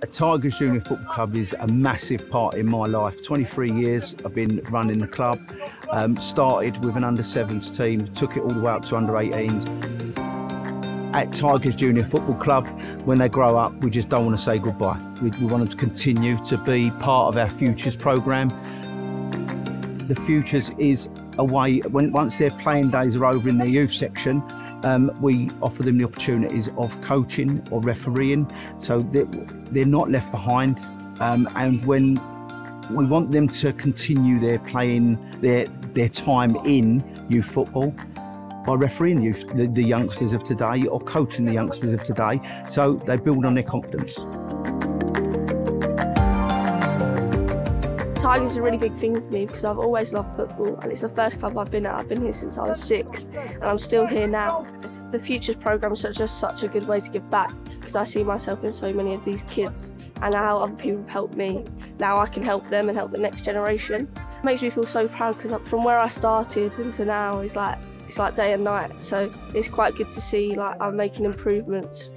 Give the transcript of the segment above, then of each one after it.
A Tigers Junior Football Club is a massive part in my life. 23 years I've been running the club. Um, started with an under sevens team, took it all the way up to under 18s. At Tigers Junior Football Club, when they grow up, we just don't want to say goodbye. We, we want them to continue to be part of our Futures programme. The Futures is a way, when, once their playing days are over in their youth section, um, we offer them the opportunities of coaching or refereeing, so they're, they're not left behind. Um, and when we want them to continue their playing their their time in youth football by refereeing youth, the, the youngsters of today or coaching the youngsters of today, so they build on their confidence. Tigers is a really big thing for me because I've always loved football and it's the first club I've been at. I've been here since I was six and I'm still here now. The Futures programme is a, such a good way to give back because I see myself in so many of these kids and how other people have helped me. Now I can help them and help the next generation. It makes me feel so proud because from where I started into now is like it's like day and night. So it's quite good to see like I'm making improvements.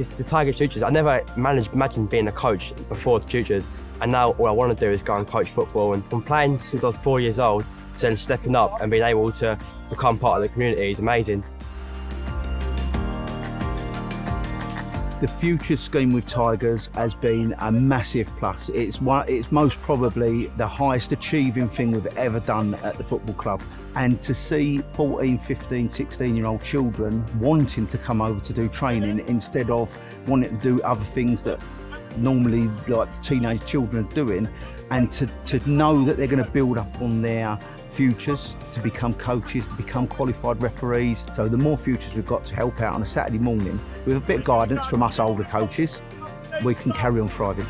It's the Tigers Futures. I never managed imagined being a coach before the Futures and now all I want to do is go and coach football. And from playing since I was four years old, to then stepping up and being able to become part of the community is amazing. The future scheme with Tigers has been a massive plus. It's one, it's most probably the highest achieving thing we've ever done at the football club. And to see 14, 15, 16 year old children wanting to come over to do training instead of wanting to do other things that normally like teenage children are doing and to, to know that they're going to build up on their futures to become coaches, to become qualified referees. So the more futures we've got to help out on a Saturday morning with a bit of guidance from us older coaches, we can carry on thriving.